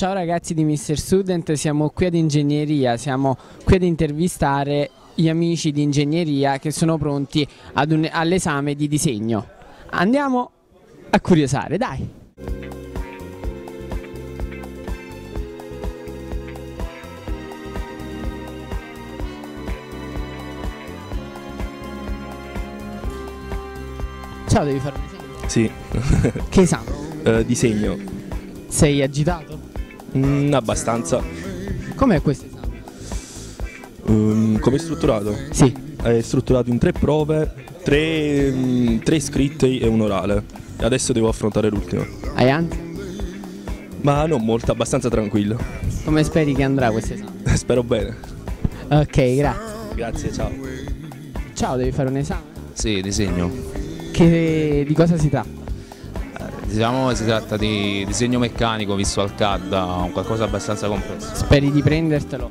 ciao ragazzi di Mr. Student, siamo qui ad ingegneria, siamo qui ad intervistare gli amici di ingegneria che sono pronti all'esame di disegno. Andiamo a curiosare, dai! Ciao, devi fare un esame? Sì. che esame? Uh, disegno. Sei agitato? Mm, abbastanza. Com'è questo esame? Um, Come è strutturato? Sì. È strutturato in tre prove, tre, um, tre scritte e un orale. E adesso devo affrontare l'ultimo. Hai ansia? Ma non molto, abbastanza tranquillo. Come speri che andrà questo esame? Spero bene. Ok, grazie. Grazie, ciao. Ciao, devi fare un esame? Sì, disegno. Che, di cosa si tratta? Diciamo si tratta di disegno meccanico, visual CAD, un qualcosa abbastanza complesso. Speri di prendertelo?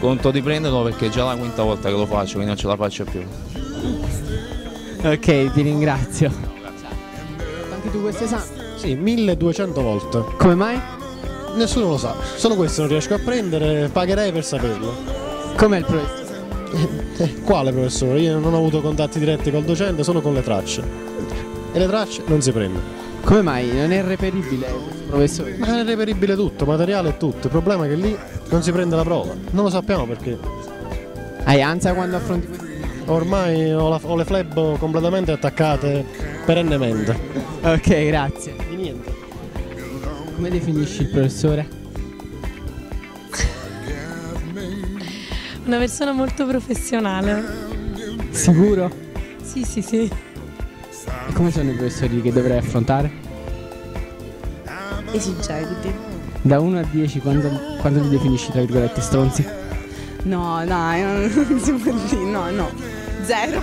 Conto di prenderlo perché è già la quinta volta che lo faccio, quindi non ce la faccio più. Ok, ti ringrazio. Anche tu questo esame? Sì, 1200 volte. Come mai? Nessuno lo sa. Solo questo non riesco a prendere, pagherei per saperlo. Com'è il professore? Eh, quale professore? Io non ho avuto contatti diretti col docente, solo con le tracce. E le tracce non si prendono. Come mai? Non è reperibile professore? Ma è reperibile tutto, materiale e tutto. Il problema è che lì non si prende la prova. Non lo sappiamo perché. Hai ansia quando affronti questo? Ormai ho, la, ho le flebo completamente attaccate perennemente. Ok, grazie. Di niente. Come definisci il professore? Una persona molto professionale. Sicuro? Sì, sì, sì. E come sono i professori che dovrei affrontare? Esigenti. Da 1 a 10 quando, quando li definisci tra virgolette stronzi? No, dai, non, non si può dire, no, no. Zero.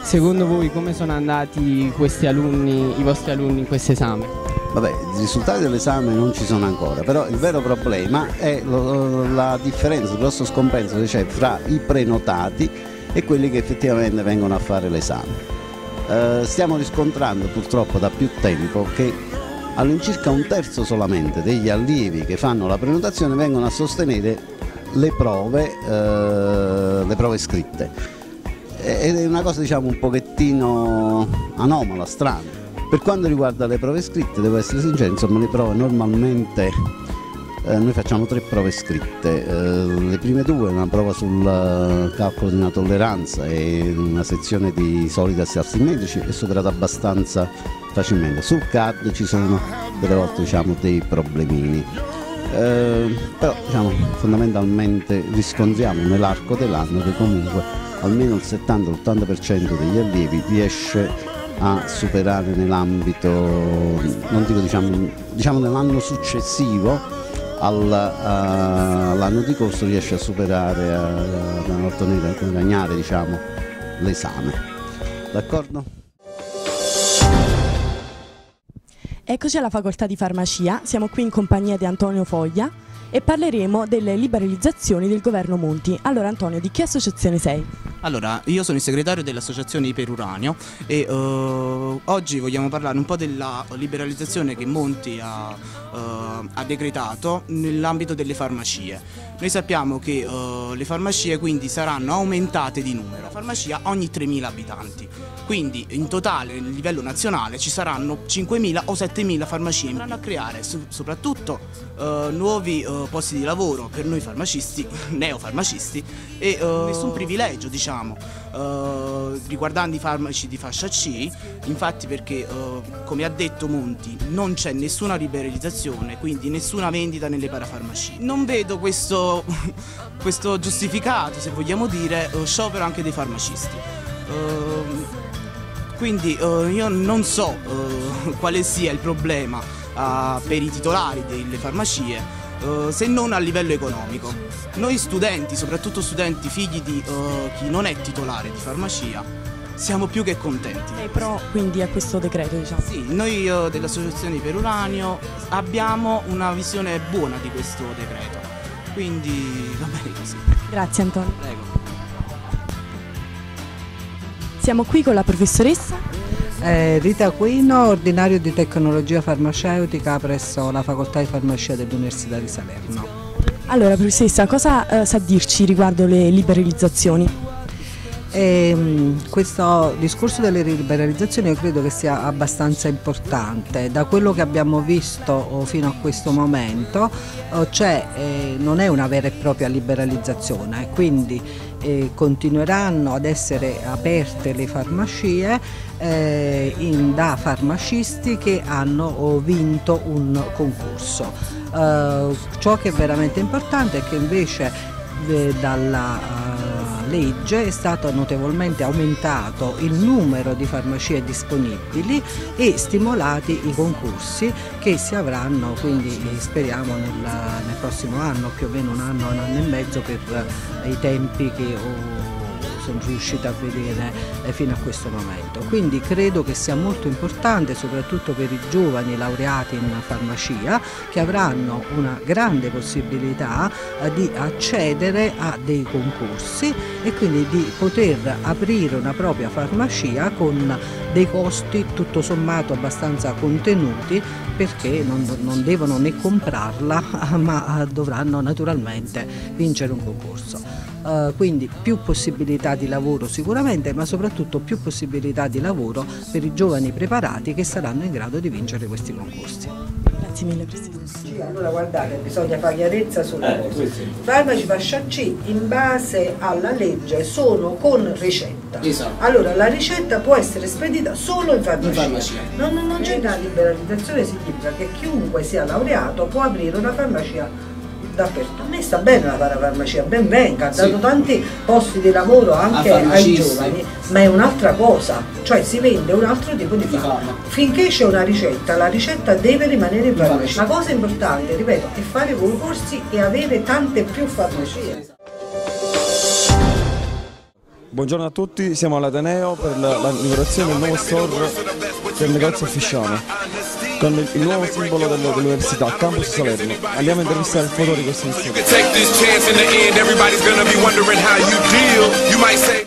Secondo voi come sono andati questi alunni, i vostri alunni in questo esame? Vabbè, i risultati dell'esame non ci sono ancora, però il vero problema è lo, la differenza, il grosso scompenso che c'è fra i prenotati e quelli che effettivamente vengono a fare l'esame. Eh, stiamo riscontrando purtroppo da più tempo che all'incirca un terzo solamente degli allievi che fanno la prenotazione vengono a sostenere le prove, eh, le prove scritte. Ed è una cosa diciamo un pochettino anomala, strana. Per quanto riguarda le prove scritte, devo essere sincero, insomma le prove normalmente eh, noi facciamo tre prove scritte, eh, le prime due una prova sul uh, calcolo di una tolleranza e una sezione di solidi assi metrici è superata abbastanza facilmente, sul CAD ci sono delle volte diciamo, dei problemini. Eh, però diciamo, fondamentalmente riscontriamo nell'arco dell'anno che comunque almeno il 70-80% degli allievi riesce a superare nell'ambito, non dico diciamo, diciamo nell'anno successivo all'anno di corso riesce a superare, a, a ottenere, a guadagnare diciamo, l'esame. D'accordo? Eccoci alla facoltà di farmacia, siamo qui in compagnia di Antonio Foglia e parleremo delle liberalizzazioni del governo Monti. Allora Antonio, di che associazione sei? Allora, io sono il segretario dell'associazione Iperuranio e uh, oggi vogliamo parlare un po' della liberalizzazione che Monti ha, uh, ha decretato nell'ambito delle farmacie. Noi sappiamo che uh, le farmacie quindi saranno aumentate di numero, la farmacia ogni 3.000 abitanti, quindi in totale a livello nazionale ci saranno 5.000 o 7.000 farmacie, andranno a creare so soprattutto nuovi posti di lavoro per noi farmacisti, neofarmacisti e nessun privilegio diciamo uh, riguardando i farmaci di fascia C, infatti perché uh, come ha detto Monti non c'è nessuna liberalizzazione, quindi nessuna vendita nelle parafarmacie. Non vedo questo, questo giustificato, se vogliamo dire, uh, sciopero anche dei farmacisti. quindi io non so quale sia il problema per i titolari delle farmacie uh, se non a livello economico. Noi studenti, soprattutto studenti figli di uh, chi non è titolare di farmacia, siamo più che contenti. E pro quindi a questo decreto diciamo? Sì, noi uh, dell'associazione per Uranio abbiamo una visione buona di questo decreto, quindi va bene così. Grazie Antonio. Prego. Siamo qui con la professoressa. Eh, Rita Quino, ordinario di tecnologia farmaceutica presso la facoltà di farmacia dell'Università di Salerno. Allora, professoressa, cosa eh, sa dirci riguardo le liberalizzazioni? E, mh, questo discorso delle liberalizzazioni io credo che sia abbastanza importante. Da quello che abbiamo visto oh, fino a questo momento oh, eh, non è una vera e propria liberalizzazione, quindi eh, continueranno ad essere aperte le farmacie eh, in- da farmacisti che hanno vinto un concorso. Eh, ciò che è veramente importante è che invece eh, dalla eh, legge è stato notevolmente aumentato il numero di farmacie disponibili e stimolati i concorsi che si avranno quindi eh, speriamo nel, nel prossimo anno, più o meno un anno, un anno e mezzo per eh, i tempi che ho sono riuscita a vedere eh, fino a questo momento. Quindi credo che sia molto importante soprattutto per i giovani laureati in farmacia che avranno una grande possibilità eh, di accedere a dei concorsi e quindi di poter aprire una propria farmacia con dei costi tutto sommato abbastanza contenuti perché non, non devono né comprarla ma eh, dovranno naturalmente vincere un concorso. Eh, quindi più possibilità di lavoro sicuramente, ma soprattutto più possibilità di lavoro per i giovani preparati che saranno in grado di vincere questi concorsi. Grazie mille Presidente. Allora guardate, bisogna fare chiarezza sulle cose. I farmaci fascia C in base alla legge sono con ricetta. Esatto. Allora la ricetta può essere spedita solo in farmacia. In farmacia. Non, non- c'è una liberalizzazione, significa che chiunque sia laureato può aprire una farmacia dappertutto. A me sta bene la parafarmacia, ben venga, ha dato tanti posti di lavoro anche ai giovani, ma è un'altra cosa, cioè si vende un altro tipo di farmaco. Finché c'è una ricetta, la ricetta deve rimanere in farmacia. farmacia. La cosa importante, ripeto, è fare concorsi e avere tante più farmacie. Buongiorno a tutti, siamo all'Ateneo per la- l'inaugurazione del nuovo store del negozio Fisciano con il, il nuovo simbolo del- dell'università, Campus Salerno. Andiamo a intervistare il fotore di questo istituto.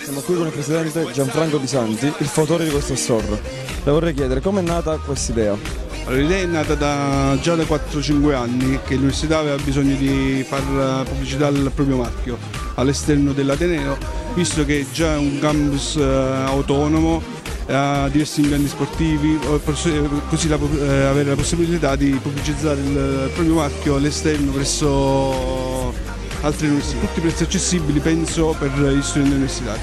Siamo qui con il presidente Gianfranco Di Santi, il fotore di questo store. Le vorrei chiedere come è nata questa idea? Allora, L'idea è nata da già da 4-5 anni che l'università aveva bisogno di fare pubblicità al proprio marchio all'esterno dell'Ateneo, visto che già è un campus eh, autonomo, ha diversi impianti sportivi, così la eh, avere la possibilità di pubblicizzare il proprio marchio all'esterno presso altre università. Tutti i prezzi accessibili penso per gli studenti universitari.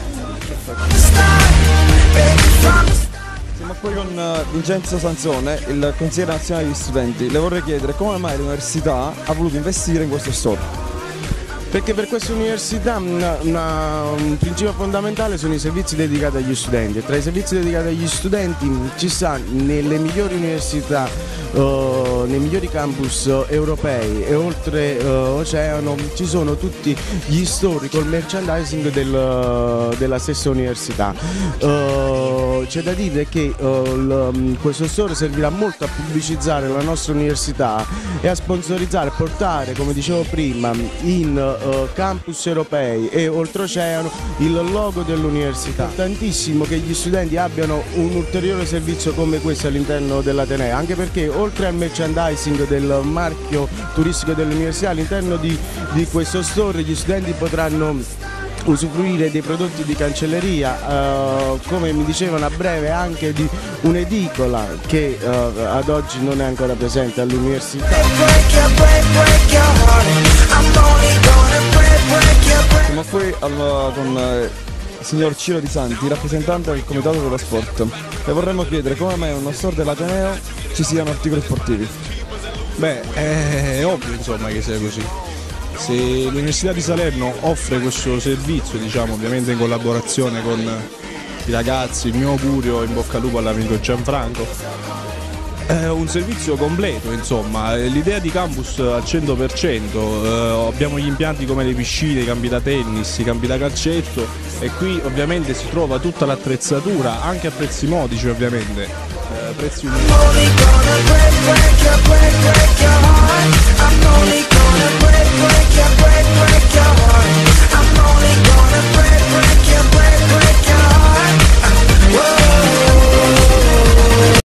Siamo qui con eh, Vincenzo Sansone, il consigliere nazionale degli studenti. Le vorrei chiedere come mai l'università ha voluto investire in questo store. Perché per questa università una- una- un principio fondamentale sono i servizi dedicati agli studenti e tra i servizi dedicati agli studenti ci sta nelle migliori università, eh, nei migliori campus eh, europei e oltre eh, oceano ci sono tutti gli store col merchandising del- della stessa università. Eh, c'è da dire che il- mh, questo store servirà molto a pubblicizzare la nostra università e a sponsorizzare, portare, come dicevo prima, in eh, campus europei e oltreoceano il logo dell'università. È importantissimo che gli studenti abbiano un ulteriore servizio come questo all'interno dell'Ateneo, anche perché oltre al merchandising del marchio turistico dell'università, all'interno di, di questo store gli studenti potranno usufruire dei prodotti di cancelleria, eh, come mi dicevano a breve anche di un'edicola che eh, ad oggi non è ancora presente all'università. Siamo qui al- con eh, il signor Ciro Di Santi, rappresentante del Comitato dello Sport. Le vorremmo chiedere come mai uno store dell'Ateneo ci siano articoli sportivi. Beh, è ovvio insomma che sia così. Se l'Università di Salerno offre questo servizio, diciamo ovviamente in collaborazione con i ragazzi, il mio augurio, in bocca al lupo all'amico Gianfranco, è un servizio completo insomma, l'idea di campus al 100%, eh, abbiamo gli impianti come le piscine, i campi da tennis, i campi da calcetto e qui ovviamente si trova tutta l'attrezzatura, anche a prezzi modici ovviamente, eh, prezzi I'm